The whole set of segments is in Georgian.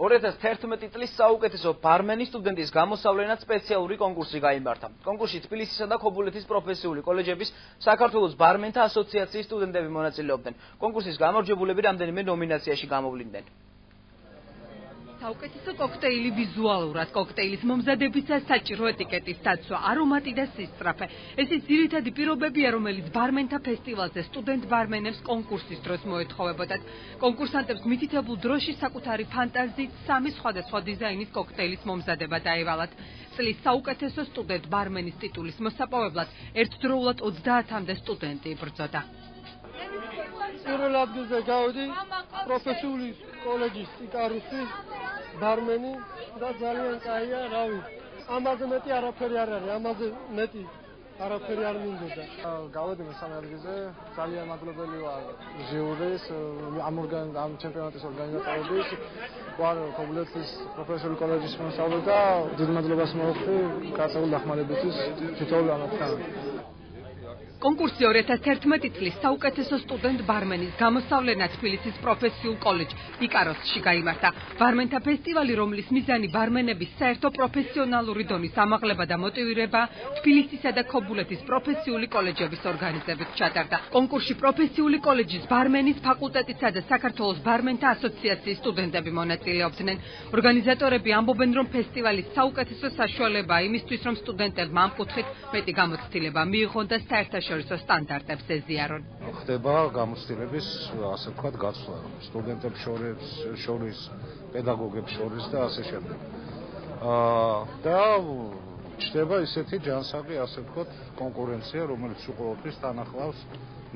2011 წლის საუკეთესო ბარმენი სტუდენტის გამოსავლენად სპეციალური კონკურსი გაიმართა. კონკურსში თბილისისა და ქობულეთის პროფესიული კოლეჯების საქართველოს ბარმენთა ასოციაციის სტუდენტები მონაწილეობდნენ. კონკურსის გამარჯვებულები რამდენიმე ნომინაციაში გამოვლინდნენ. საუკეთესო კოქტეილი ვიზუალურად, კოქტეილის მომზადებისა საჭირო ეტიკეტის დაცვა, არომატი და სისწრაფე. ეს ის ძირითადი პირობებია, რომელიც ბარმენთა ფესტივალზე სტუდენტ ბარმენებს კონკურსის დროს მოეთხოვებოდათ. კონკურსანტებს მითითებულ დროში საკუთარი ფანტაზიით სამი სხვადასხვა დიზაინის კოქტეილის მომზადება დაევალათ. წლის საუკეთესო სტუდენტ ბარმენის ტიტულის მოსაპოვებლად ერთდროულად 30-მდე სტუდენტი იბრძოდა. პირველ ადგილზე გავდი პროფესიული კოლეჯის იკარუსი ბარმენი და ძალიან კაია, რავი. ამაზე მეტი არაფერი არ არის, ამაზე მეტი არაფერი არ მინდოდა. გავედი მესამე ადგილზე, ძალიან მადლობელი ვარ ჟიურის ამ ორგან ამ ჩემპიონატის ორგანიზატორების. ვარ კომპლექსის პროფესიული კოლეჯის მოსწავლე და დიდ მადლობას მოვხდი გასაულ დახმარებისთვის თითოეულ ამათთან. კონკურსი 2011 წლის საუკეთესო სტუდენტ ბარმენის გამოსავლენა თბილისის პროფესიულ კოლეჯ იკაროსში გამართა. ბარმენთა ფესტივალი, რომლის მიზანი ბარმენების საერთო პროფესიონალური დონის ამაღლება და მოტივირება, თბილისისა და ქობულეთის პროფესიული კოლეჯების ორგანიზებით ჩატარდა. კონკურსში პროფესიული კოლეჯის ბარმენის ფაკულტეტისა და საქართველოს ბარმენთა ასოციაციის სტუდენტები მონაწილეობდნენ. ორგანიზატორები ამბობენ, რომ ფესტივალის საუკეთესო საშუალება იმისთვის, რომ სტუდენტებმა ამ კუთხით მეტი გამოცდილება მიიღონ და საერთაშორისო საერთაშორისო სტანდარტებს ეზიარონ. ხდება გამოცდილების, ასე ვთქვათ, გაცვლა სტუდენტებს შორის, შორის პედაგოგებს შორის და ასე შემდეგ. აა და ჩნდება ისეთი ჯანსაღი, ასე ვთქვათ, კონკურენცია, რომელიც უყურებს თანახლავს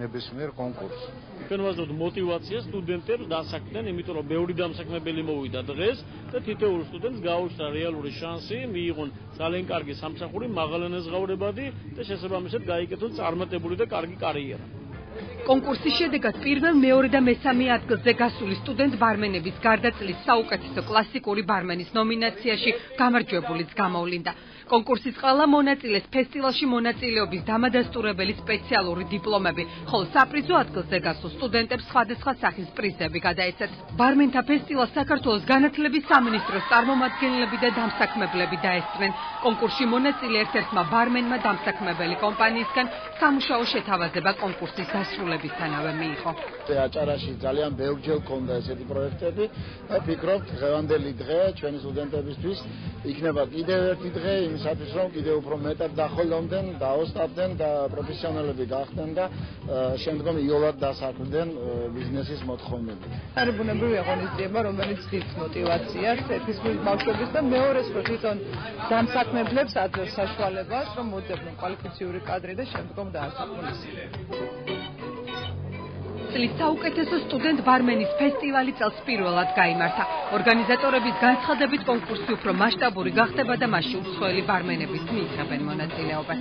ნებისმიერ კონკურსს. ჩვენ ვაძლევთ мотивацია სტუდენტებს დასაქმდნენ, იმიტომ რომ ბევრი დამსაქმებელი მოვიდა დღეს და თითოეულ სტუდენტს გაუჩნდა რეალური შანსი, მიიღონ ძალიან კარგი სამსახური, მაღალ ენაზღაურებადი და შესაბამისად გაიკეთონ წარმატებული და კარგი კარიერა. კონკურსის შედეგად პირველ, მეორე და მესამე ადგილზე გასული სტუდენტ ბარმენების გარდაცლის საუკეთესო კლასიკური ბარმენის ნომინაციაში გამარჯვებულიც გამოვლინდა. კონკურსის ყველა მონაწილეს ფესტივალში მონაწილეობის დამადასტურებელი სპეციალური დიპლომები, ხოლო საპრიზო ადგილზე გასულ სტუდენტებს სხვადასხვა სახის პრიზები გადაეცათ. ბარმენთა ფესტივალს საქართველოს განათლების სამინისტროს წარმომადგენლები და დამსაქმებლები დაესწრნენ. კონკურსში მონაწილე ერთ-ერთმა ბარმენმა დამსაქმებელი კომპანიისგან სამუშაო შეთავაზება კონკურსის მამულებისთანავე მიიღო. აჭარაში ძალიან ბევრჯერ გქონდა ესეთი პროექტები და ფიქრობთ დღევანდელი დღე ჩვენი სტუდენტებისთვის იქნება კიდევ ერთი დღე იმისათვის რომ კიდევ უფრო მეტად დახოლონდნენ, დაოსტატდნენ და პროფესიონალები გახდნენ და შემდგომ იოლად დასაქმდნენ ბიზნესის მოთხოვნები. არაბუნებრივი აღონიშნება რომელიც დის мотиваციას ეთნიკური ბავშვების და მეორე თვითონ დამსაქმებლებს აძლევს საშუალებას რომ მოძებნონ კვალიფიციური კადრი და შემდგომ დაასახმუნოს. წლის საუკეთესო სტუდენტ ბარმენის ფესტივალი წელს პირველად გამართა. ორგანიზატორების განცხადებით კონკურსი უფრო მასშტაბური გახდება და მასში უცხოელი ბარმენებიც მიიღებენ მონაწილეობას.